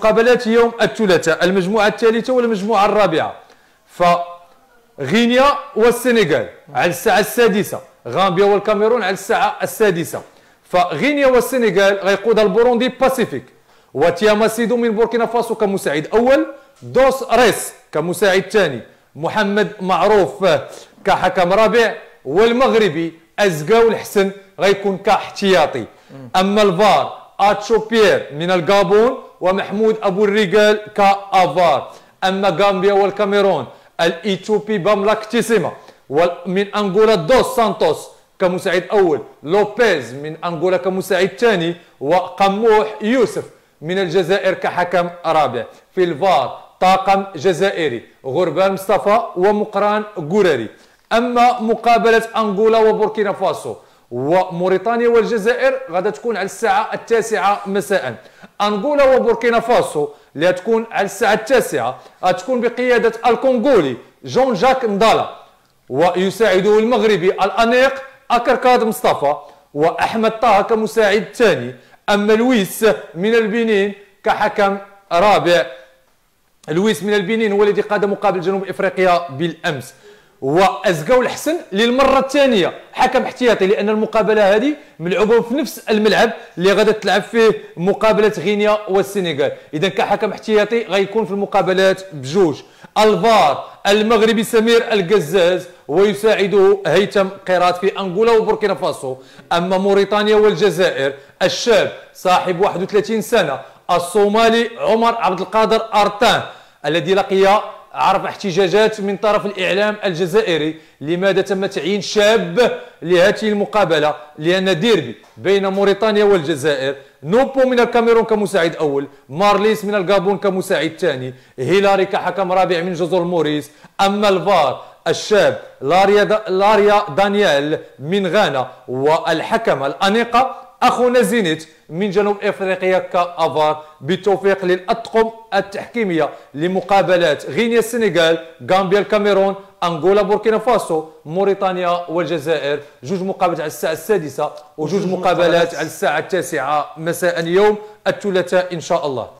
مقابلات يوم الثلاثاء المجموعة الثالثة والمجموعة الرابعة. فغينيا والسنغال على الساعة السادسة غامبيا والكاميرون على الساعة السادسة. فغينيا والسنغال غيقودها البوروندي باسيفيك. وتياماسيدو من بوركينا فاسو كمساعد أول دوس ريس كمساعد ثاني. محمد معروف كحكم رابع والمغربي أزقاو الحسن غيكون كاحتياطي. أما الفار آتشو بيير من الغابون ومحمود أبو الرجال ك AVAR. أما غامبيا والكاميرون الايثيوبي باملاكتيسيما ومن أنغولا دوس سانتوس كمساعد أول لوبيز من أنغولا كمساعد ثاني وقموح يوسف من الجزائر كحكم رابع. في الفار طاقم جزائري غربان مصطفى ومقران غوراري أما مقابلة أنغولا وبوركينا فاسو وموريتانيا والجزائر غادا تكون على الساعة التاسعة مساء. أنغولا وبوركينا فاسو اللي تكون على الساعة التاسعة تكون بقيادة الكونغولي جون جاك ندالا ويساعده المغربي الأنيق أكركاد مصطفى وأحمد طه كمساعد ثاني أما لويس من البنين كحكم رابع لويس من البنين هو الذي قاد مقابل جنوب افريقيا بالامس وازقاو الحسن للمرة الثانية. حكم احتياطي لأن المقابلة هذه ملعوبه في نفس الملعب اللي غادا تلعب فيه مقابلة غينيا والسنغال. إذا كحكم احتياطي غيكون في المقابلات بجوج. الفار المغربي سمير القزاز ويساعده هيثم قيراط في أنغولا وبوركينا فاسو. أما موريتانيا والجزائر الشاب صاحب 31 سنة الصومالي عمر عبد القادر أرتان الذي لقي عرف احتجاجات من طرف الإعلام الجزائري لماذا تم تعيين شاب لهذه المقابلة؟ لأن ديربي بين موريتانيا والجزائر نوبو من الكاميرون كمساعد أول مارليس من الغابون كمساعد ثاني هيلاري كحكم رابع من جزر موريس. أما الفار الشاب لاريا, لاريا دانيال من غانا والحكم الأنيقة اخونا زينيت من جنوب إفريقيا ك AVAR بالتوفيق للأطقم التحكيمية لمقابلات غينيا السنغال غامبيا الكاميرون أنغولا بوركينا فاسو موريتانيا والجزائر. جوج مقابلات على الساعة السادسة وجوج مقابلات على الساعة التاسعة مساء يوم الثلاثاء إن شاء الله.